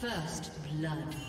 First blood.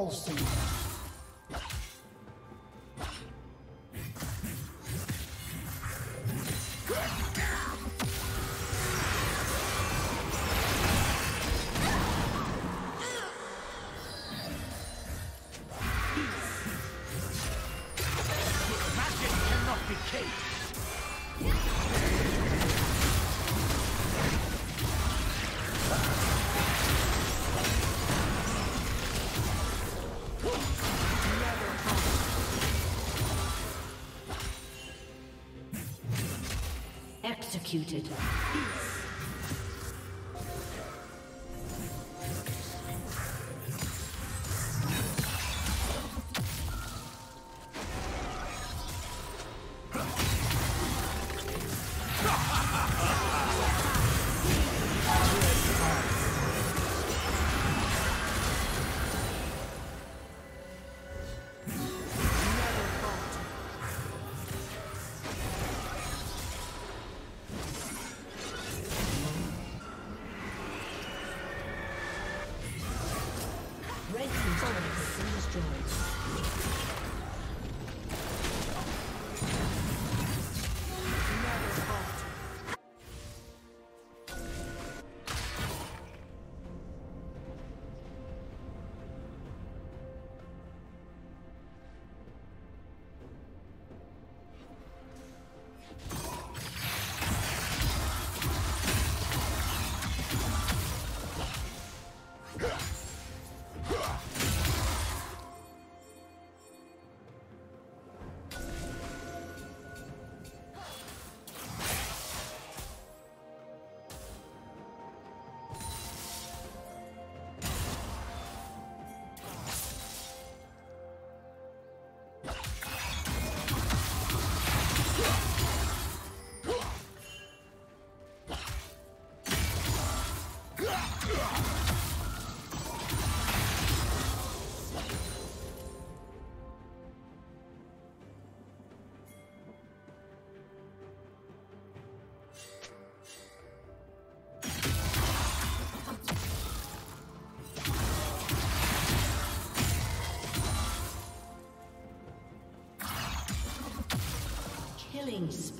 Will fall executed. Killing spree.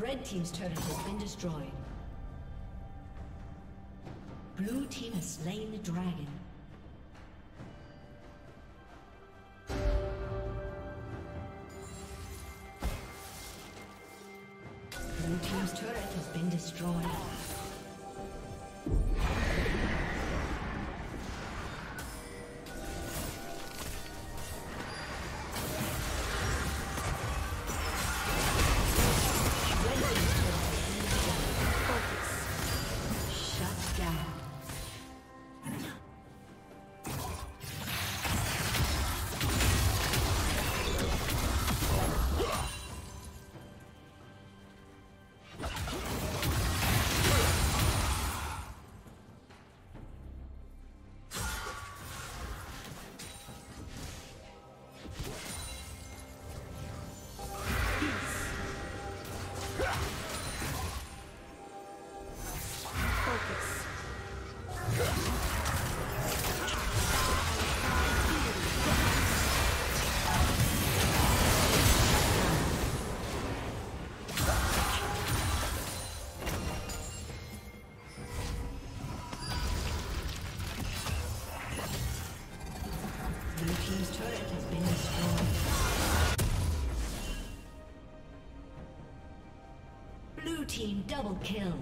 Red Team's turret has been destroyed. Blue Team has slain the dragon. Blue Team's turret has been destroyed. Team double kill.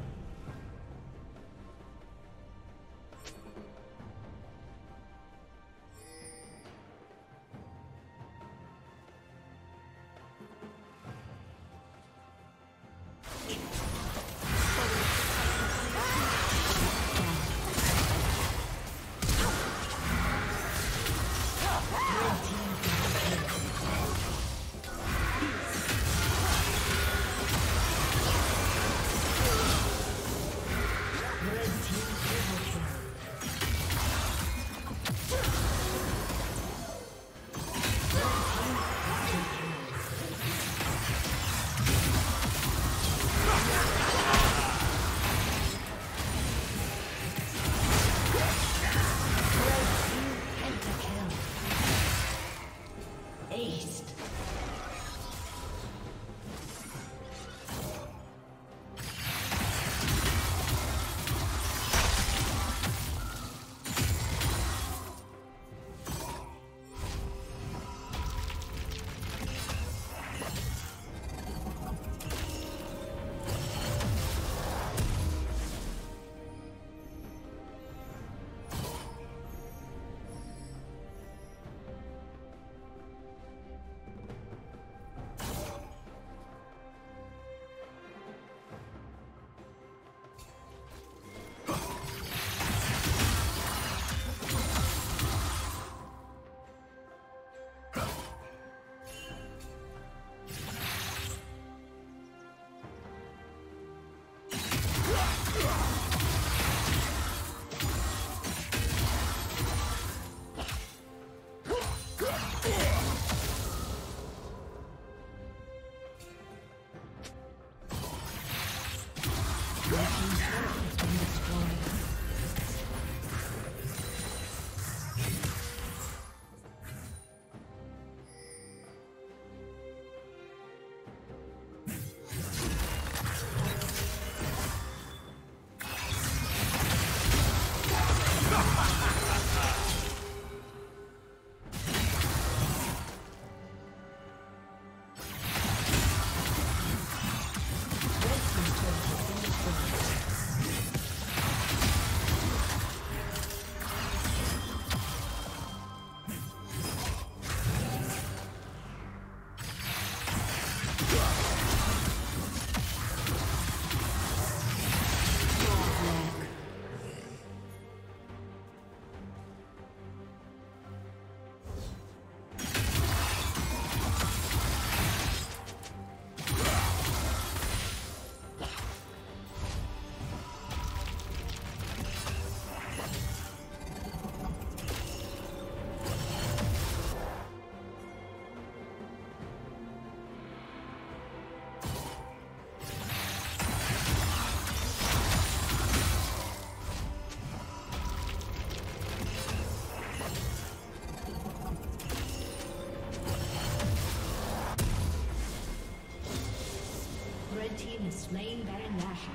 Slain Baron Nashor.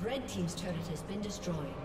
Red Team's turret has been destroyed.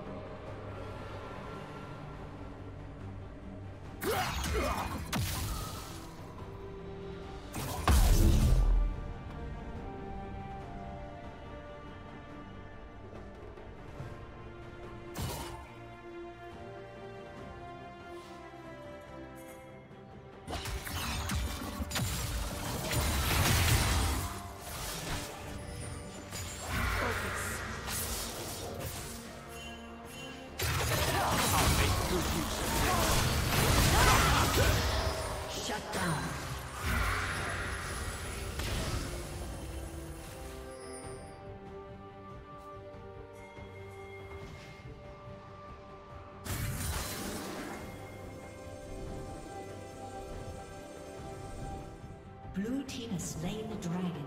Slain the dragon.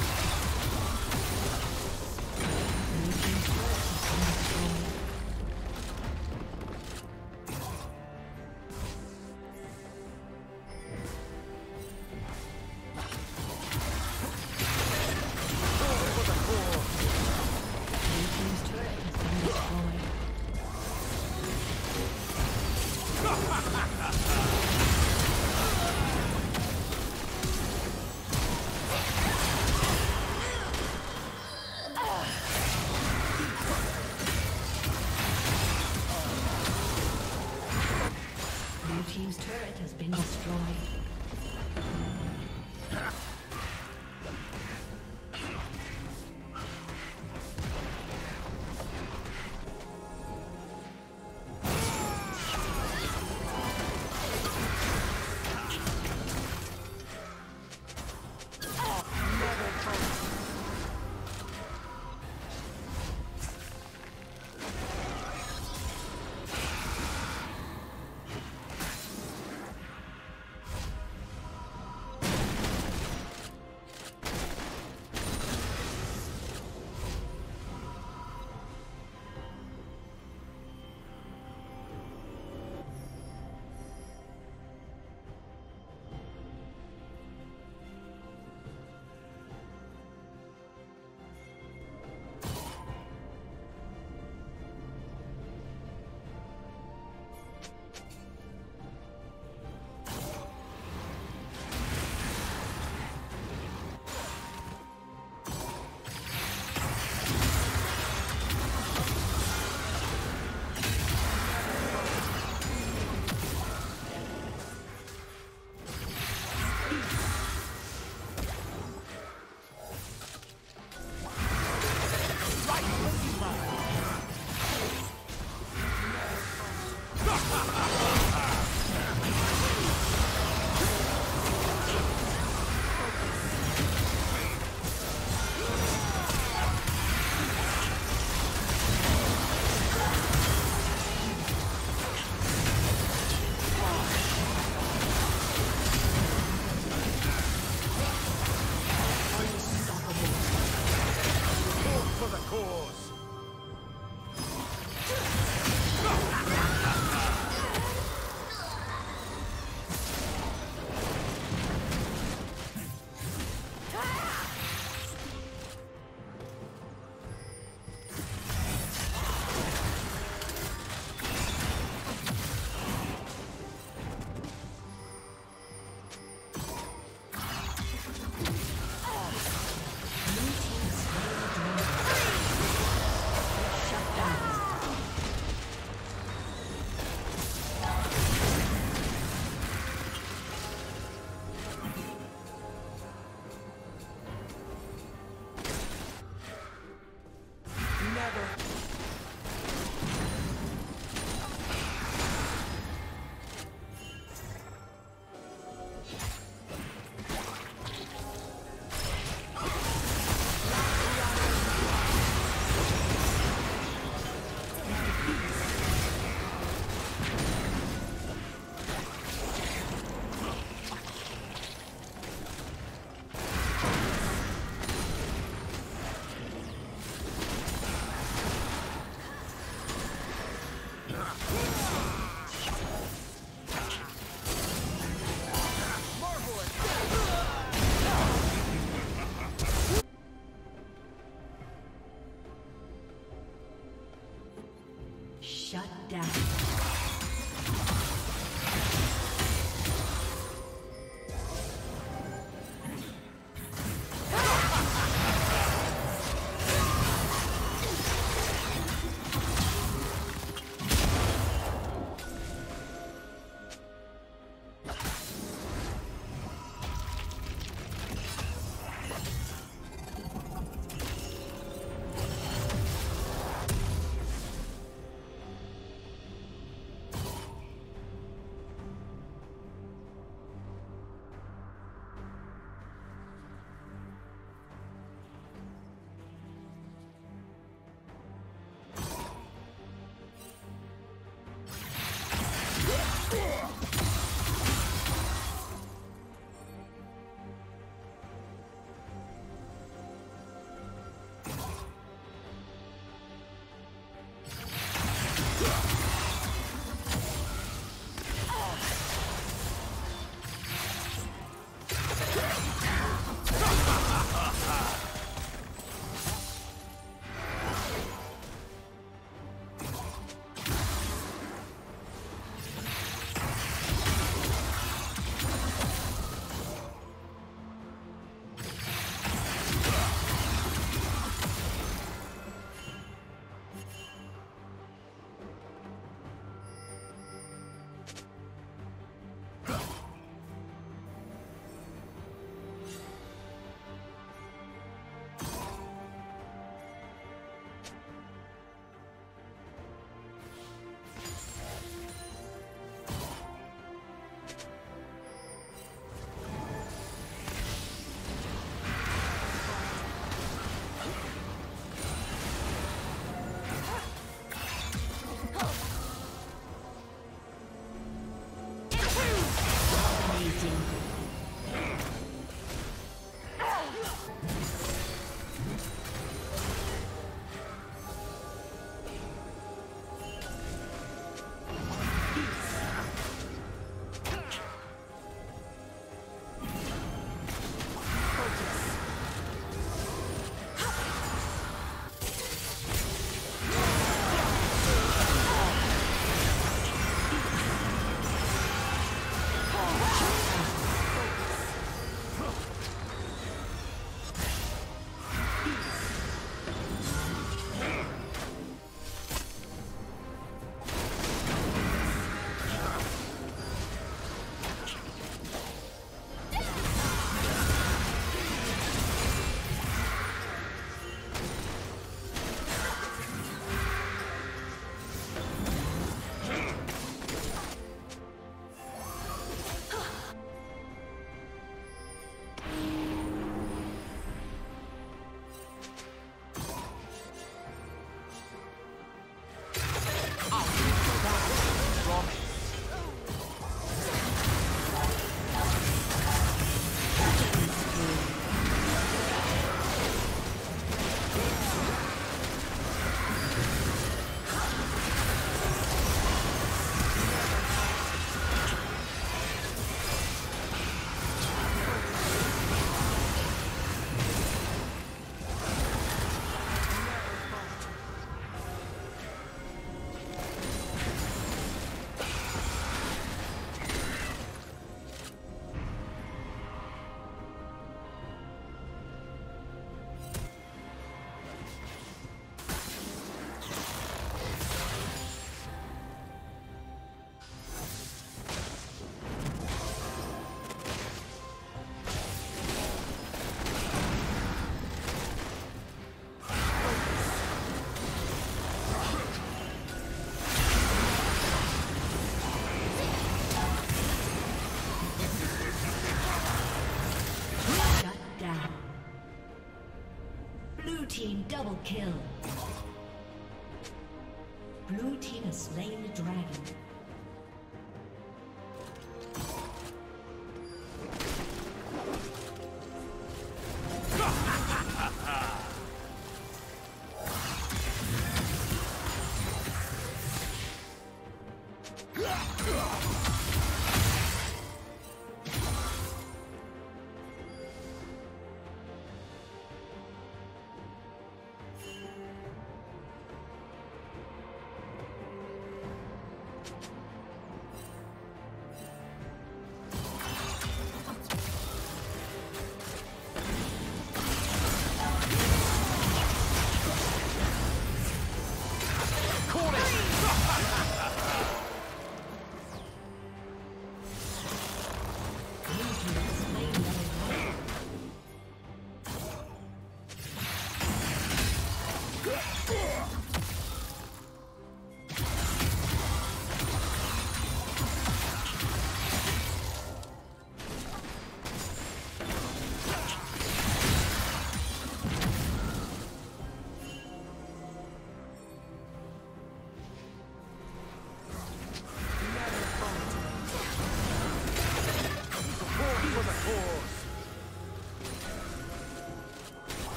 Kill.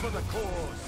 For the cause!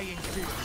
Level the